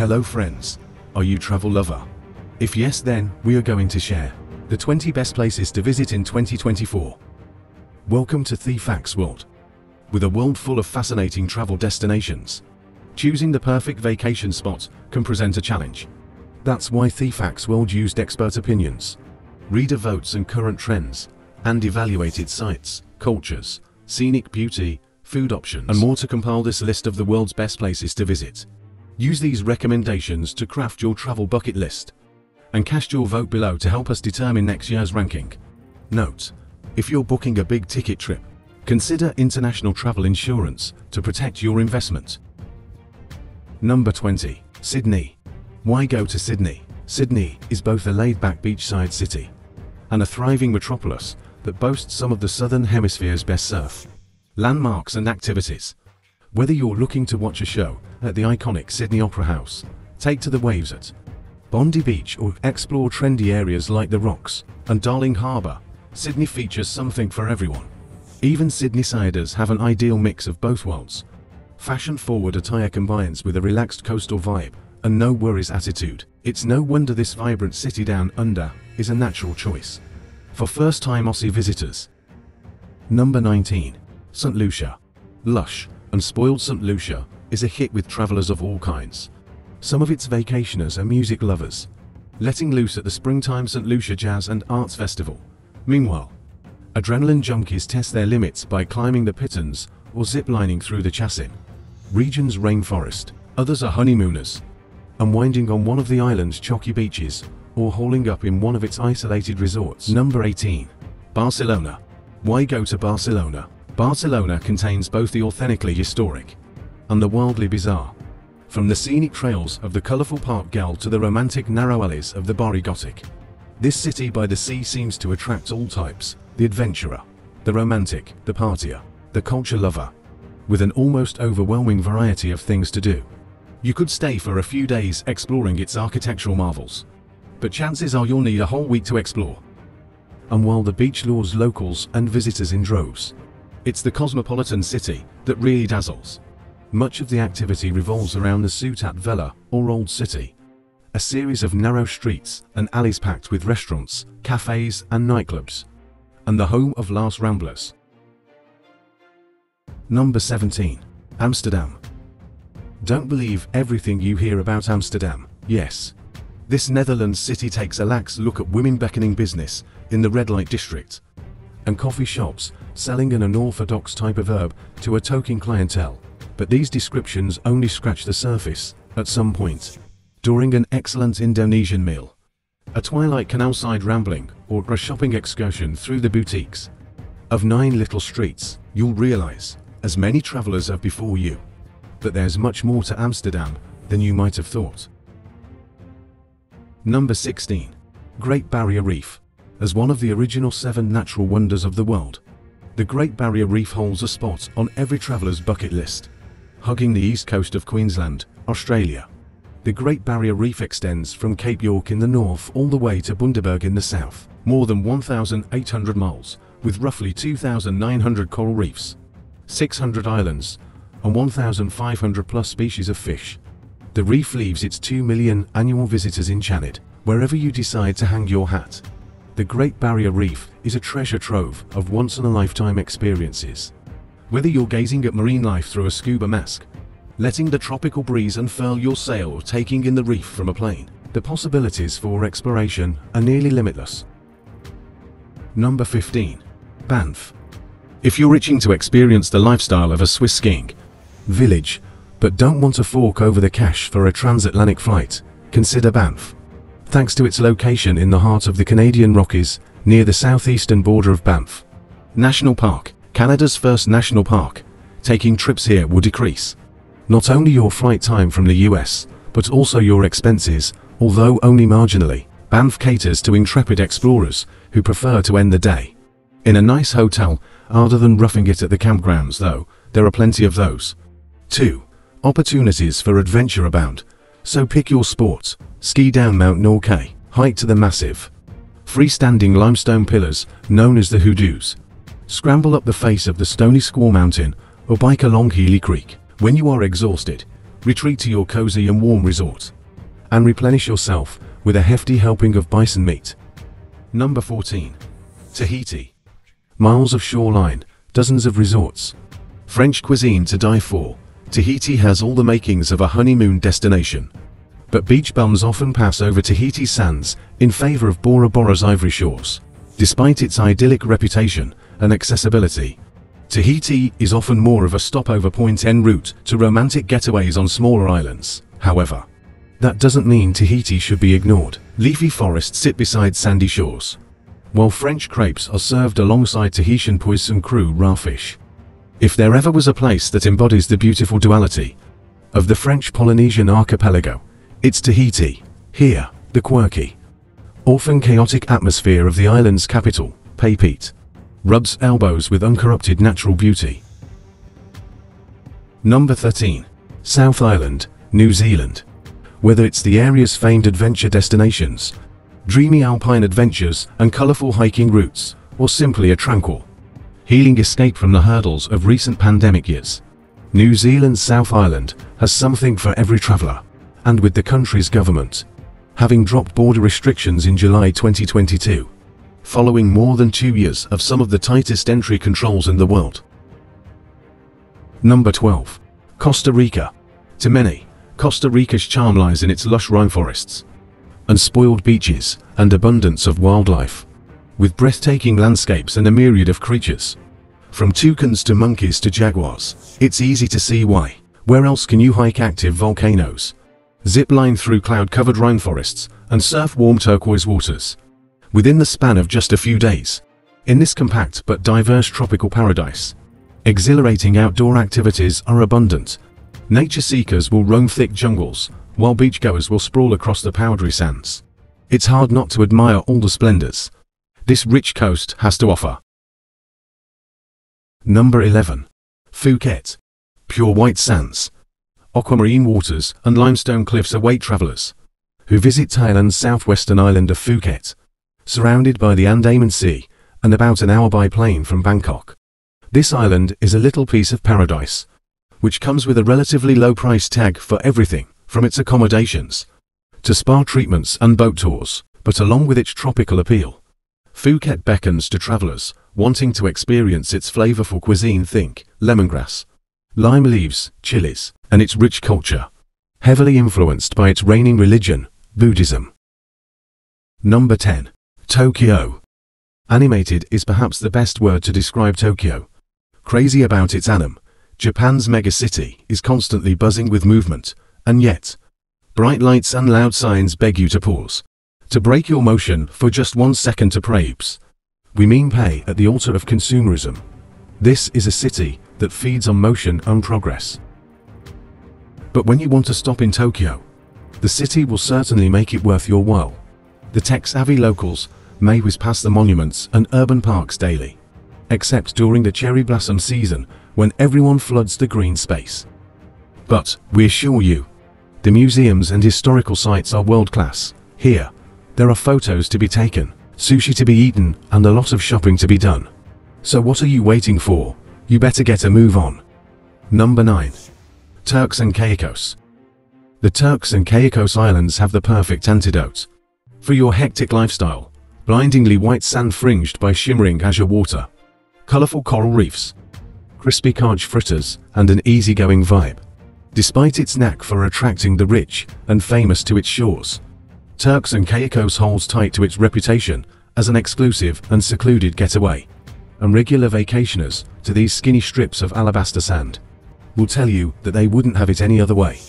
Hello friends. Are you travel lover? If yes then, we are going to share the 20 best places to visit in 2024. Welcome to TheFacts World. With a world full of fascinating travel destinations, choosing the perfect vacation spot can present a challenge. That's why TheFacts World used expert opinions, reader votes and current trends, and evaluated sites, cultures, scenic beauty, food options, and more to compile this list of the world's best places to visit. Use these recommendations to craft your travel bucket list. And cast your vote below to help us determine next year's ranking. Note, if you're booking a big ticket trip, consider international travel insurance to protect your investment. Number 20. Sydney. Why go to Sydney? Sydney is both a laid-back beachside city and a thriving metropolis that boasts some of the Southern Hemisphere's best surf, landmarks and activities. Whether you're looking to watch a show at the iconic Sydney Opera House, take to the waves at Bondi Beach or explore trendy areas like the Rocks and Darling Harbour, Sydney features something for everyone. Even Sydneysiders have an ideal mix of both worlds. Fashion-forward attire combines with a relaxed coastal vibe and no worries attitude. It's no wonder this vibrant city down under is a natural choice for first-time Aussie visitors. Number 19. St. Lucia. Lush and spoiled St. Lucia is a hit with travelers of all kinds. Some of its vacationers are music lovers, letting loose at the springtime St. Lucia Jazz and Arts Festival. Meanwhile, adrenaline junkies test their limits by climbing the Pitons or ziplining through the Chassin region's rainforest. Others are honeymooners, unwinding on one of the island's chalky beaches or hauling up in one of its isolated resorts. Number 18. Barcelona. Why go to Barcelona? Barcelona contains both the authentically historic and the wildly bizarre. From the scenic trails of the colourful Park Güell to the romantic narrow alleys of the Barri Gòtic. This city by the sea seems to attract all types, the adventurer, the romantic, the partier, the culture lover, with an almost overwhelming variety of things to do. You could stay for a few days exploring its architectural marvels, but chances are you'll need a whole week to explore. And while the beach lures locals and visitors in droves, it's the cosmopolitan city that really dazzles. Much of the activity revolves around the Ciutat Vella, or Old City, a series of narrow streets and alleys packed with restaurants, cafes and nightclubs, and the home of Las Ramblas. Number 17. Amsterdam. Don't believe everything you hear about Amsterdam, yes. This Netherlands city takes a lax look at women beckoning business in the red light district and coffee shops selling an unorthodox type of herb to a token clientele. But these descriptions only scratch the surface at some point during an excellent Indonesian meal, a twilight canal-side rambling, or a shopping excursion through the boutiques of nine little streets, you'll realize, as many travelers have before you, that there's much more to Amsterdam than you might have thought. Number 16. Great Barrier Reef. As one of the original seven natural wonders of the world, the Great Barrier Reef holds a spot on every traveller's bucket list. Hugging the east coast of Queensland, Australia, the Great Barrier Reef extends from Cape York in the north all the way to Bundaberg in the south, more than 1,800 miles, with roughly 2,900 coral reefs, 600 islands, and 1,500 plus species of fish. The reef leaves its 2 million annual visitors enchanted, wherever you decide to hang your hat. The Great Barrier Reef is a treasure trove of once-in-a-lifetime experiences. Whether you're gazing at marine life through a scuba mask, letting the tropical breeze unfurl your sail or taking in the reef from a plane, the possibilities for exploration are nearly limitless. Number 15. Banff. If you're itching to experience the lifestyle of a Swiss skiing village, but don't want to fork over the cash for a transatlantic flight, consider Banff. Thanks to its location in the heart of the Canadian Rockies, near the southeastern border of Banff National Park, Canada's first national park, taking trips here will decrease not only your flight time from the US, but also your expenses, although only marginally. Banff caters to intrepid explorers who prefer to end the day in a nice hotel rather than roughing it at the campgrounds though, there are plenty of those. 2. Opportunities for adventure abound. So pick your sport. Ski down Mount Norquay, hike to the massive, freestanding limestone pillars known as the hoodoos. Scramble up the face of the stony Squaw Mountain or bike along Healy Creek. When you are exhausted, retreat to your cozy and warm resort. And replenish yourself with a hefty helping of bison meat. Number 14. Tahiti. Miles of shoreline, dozens of resorts. French cuisine to die for. Tahiti has all the makings of a honeymoon destination. But beach bums often pass over Tahiti sands in favor of Bora Bora's ivory shores. Despite its idyllic reputation and accessibility, Tahiti is often more of a stopover point en route to romantic getaways on smaller islands. However, that doesn't mean Tahiti should be ignored. Leafy forests sit beside sandy shores, while French crepes are served alongside Tahitian poisson cru rafish. If there ever was a place that embodies the beautiful duality of the French Polynesian archipelago, it's Tahiti. Here, the quirky, often chaotic atmosphere of the island's capital, Papeete, rubs elbows with uncorrupted natural beauty. Number 13. South Island, New Zealand. Whether it's the area's famed adventure destinations, dreamy alpine adventures and colourful hiking routes, or simply a tranquil, healing escape from the hurdles of recent pandemic years. New Zealand's South Island has something for every traveller, and with the country's government having dropped border restrictions in July 2022, following more than two years of some of the tightest entry controls in the world. Number 12. Costa Rica. To many, Costa Rica's charm lies in its lush rainforests, unspoiled beaches, and abundance of wildlife, with breathtaking landscapes and a myriad of creatures. From toucans to monkeys to jaguars, it's easy to see why. Where else can you hike active volcanoes, zip line through cloud-covered rainforests, and surf warm turquoise waters? Within the span of just a few days. In this compact but diverse tropical paradise, exhilarating outdoor activities are abundant. Nature seekers will roam thick jungles, while beachgoers will sprawl across the powdery sands. It's hard not to admire all the splendors this rich coast has to offer. Number 11. Phuket. Pure white sands, aquamarine waters and limestone cliffs await travelers who visit Thailand's southwestern island of Phuket, surrounded by the Andaman Sea and about an hour by plane from Bangkok. This island is a little piece of paradise, which comes with a relatively low price tag for everything from its accommodations to spa treatments and boat tours, but along with its tropical appeal, Phuket beckons to travelers wanting to experience its flavorful cuisine think lemongrass, lime leaves, chilies, and its rich culture, heavily influenced by its reigning religion, Buddhism. Number 10. Tokyo. Animated is perhaps the best word to describe Tokyo. Crazy about its anime, Japan's megacity is constantly buzzing with movement, and yet, bright lights and loud signs beg you to pause. To break your motion for just one second to praise. We mean pay at the altar of consumerism. This is a city that feeds on motion and progress. But when you want to stop in Tokyo, the city will certainly make it worth your while. The tech-savvy locals may whiz past the monuments and urban parks daily, except during the cherry blossom season when everyone floods the green space. But, we assure you, the museums and historical sites are world-class. Here, there are photos to be taken, sushi to be eaten, and a lot of shopping to be done. So what are you waiting for? You better get a move on. Number 9. Turks and Caicos. The Turks and Caicos Islands have the perfect antidote. For your hectic lifestyle, blindingly white sand fringed by shimmering azure water, colorful coral reefs, crispy cod fritters, and an easygoing vibe. Despite its knack for attracting the rich and famous to its shores, Turks and Caicos holds tight to its reputation as an exclusive and secluded getaway. And regular vacationers to these skinny strips of alabaster sand will tell you that they wouldn't have it any other way.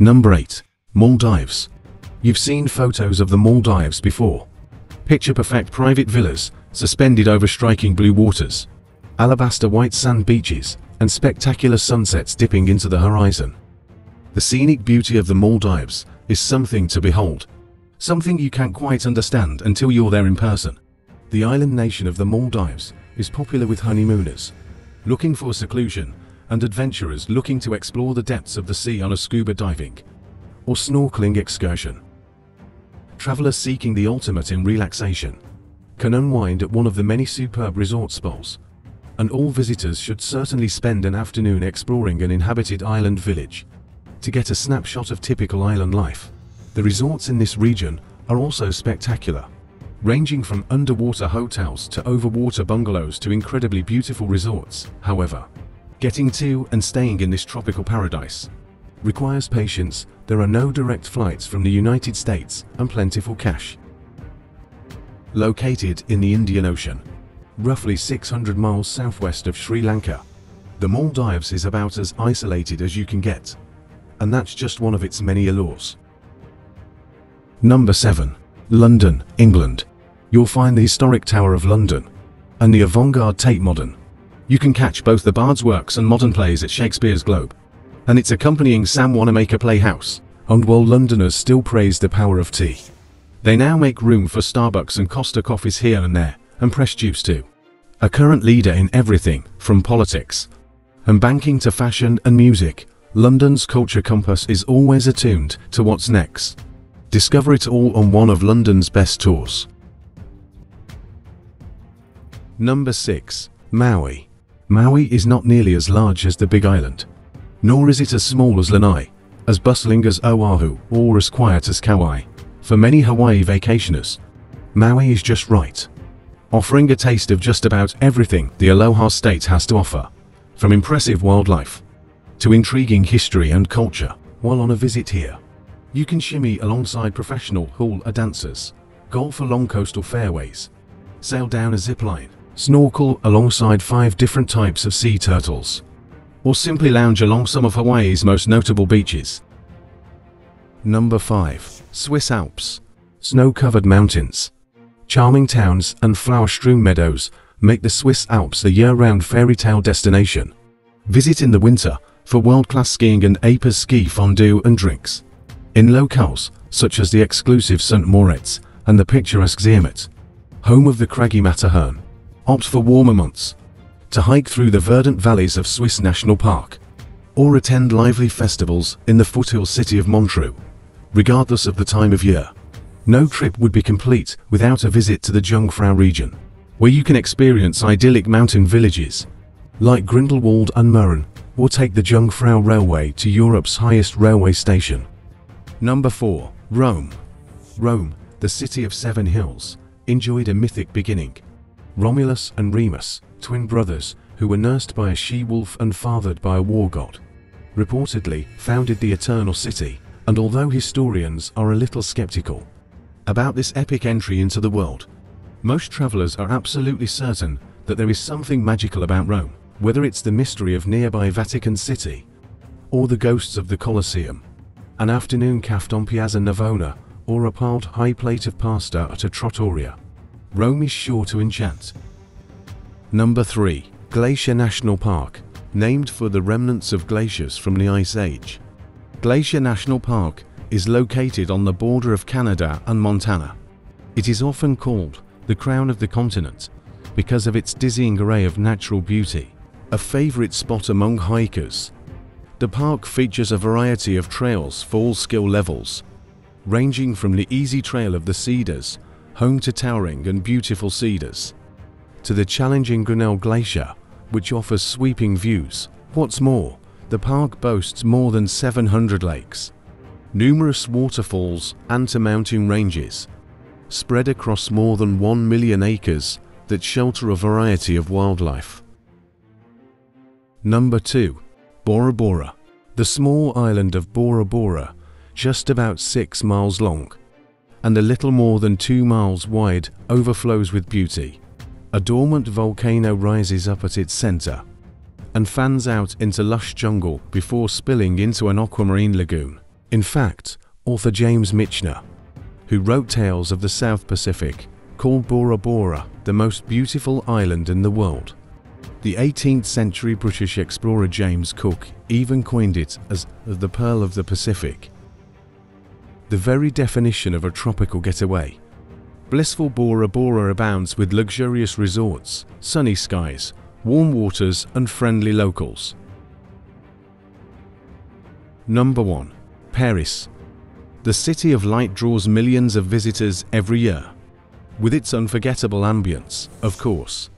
Number 8. Maldives. You've seen photos of the Maldives before. Picture-perfect private villas suspended over striking blue waters, alabaster white sand beaches, and spectacular sunsets dipping into the horizon. The scenic beauty of the Maldives is something to behold. Something you can't quite understand until you're there in person. The island nation of the Maldives is popular with honeymooners, looking for seclusion, and adventurers looking to explore the depths of the sea on a scuba diving or snorkeling excursion. Travelers seeking the ultimate in relaxation can unwind at one of the many superb resort spas and all visitors should certainly spend an afternoon exploring an inhabited island village. To get a snapshot of typical island life, the resorts in this region are also spectacular, ranging from underwater hotels to overwater bungalows to incredibly beautiful resorts. However, getting to and staying in this tropical paradise requires patience. There are no direct flights from the United States and plentiful cash. Located in the Indian Ocean, roughly 600 miles southwest of Sri Lanka, the Maldives is about as isolated as you can get. And that's just one of its many allures. Number 7. London, England. You'll find the historic Tower of London and the avant-garde Tate Modern. You can catch both the Bard's works and modern plays at Shakespeare's Globe and its accompanying Sam Wanamaker Playhouse. And while Londoners still praise the power of tea, they now make room for Starbucks and Costa coffees here and there, and press juice too. A current leader in everything, from politics and banking to fashion and music, London's culture compass is always attuned to what's next. Discover it all on one of London's best tours. Number 6. Maui. Maui is not nearly as large as the Big Island, nor is it as small as Lanai, as bustling as Oahu, or as quiet as Kauai. For many Hawaii vacationers, Maui is just right, offering a taste of just about everything the Aloha state has to offer, from impressive wildlife to intriguing history and culture. While on a visit here, you can shimmy alongside professional hula dancers, golf along coastal fairways, sail down a zip line, snorkel alongside five different types of sea turtles, or simply lounge along some of Hawaii's most notable beaches. Number 5. Swiss Alps. Snow-covered mountains, charming towns and flower-strewn meadows make the Swiss Alps a year-round fairy tale destination. Visit in the winter for world-class skiing and après-ski fondue and drinks. In locales, such as the exclusive St. Moritz and the picturesque Zermatt, home of the craggy Matterhorn, opt for warmer months to hike through the verdant valleys of Swiss National Park, or attend lively festivals in the foothill city of Montreux, regardless of the time of year. No trip would be complete without a visit to the Jungfrau region, where you can experience idyllic mountain villages like Grindelwald and Mürren, or take the Jungfrau Railway to Europe's highest railway station. Number 4. Rome. Rome, the city of seven hills, enjoyed a mythic beginning. Romulus and Remus, twin brothers, who were nursed by a she-wolf and fathered by a war god, reportedly founded the Eternal City, and although historians are a little skeptical about this epic entry into the world, most travelers are absolutely certain that there is something magical about Rome, whether it's the mystery of nearby Vatican City, or the ghosts of the Colosseum, an afternoon caft on Piazza Navona, or a piled high plate of pasta at a trattoria. Rome is sure to enchant. Number 3. Glacier National Park, named for the remnants of glaciers from the Ice Age. Glacier National Park is located on the border of Canada and Montana. It is often called the crown of the continent because of its dizzying array of natural beauty, a favorite spot among hikers. The park features a variety of trails for all skill levels, ranging from the easy trail of the Cedars, home to towering and beautiful cedars, to the challenging Grinnell Glacier, which offers sweeping views. What's more, the park boasts more than 700 lakes, numerous waterfalls and to mountain ranges, spread across more than 1 million acres that shelter a variety of wildlife. Number 2. Bora Bora. The small island of Bora Bora, just about 6 miles long, and a little more than 2 miles wide, overflows with beauty. A dormant volcano rises up at its center and fans out into lush jungle before spilling into an aquamarine lagoon. In fact, author James Michener, who wrote Tales of the South Pacific, called Bora Bora the most beautiful island in the world. The 18th century British explorer James Cook even coined it as the Pearl of the Pacific. The very definition of a tropical getaway blissful Bora Bora abounds with luxurious resorts, sunny skies, warm waters and friendly locals. Number 1. Paris. The City of Light draws millions of visitors every year. With its unforgettable ambience, of course.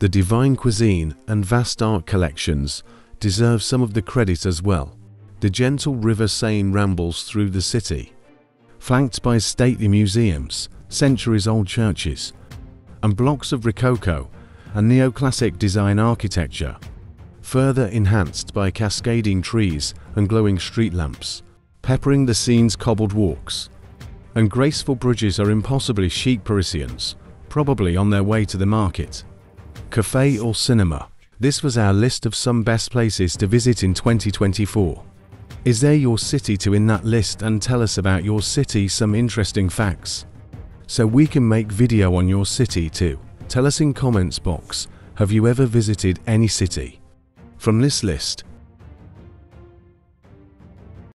The divine cuisine and vast art collections deserve some of the credit as well. The gentle river Seine rambles through the city, flanked by stately museums, centuries-old churches, and blocks of Rococo and neoclassic design architecture, further enhanced by cascading trees and glowing street lamps, peppering the Seine's cobbled walks. And graceful bridges are impossibly chic Parisians, probably on their way to the market. Cafe or cinema. This was our list of some best places to visit in 2024. Is there your city to in that list and tell us about your city some interesting facts? So we can make video on your city too. Tell us in comments box, have you ever visited any city? From this list,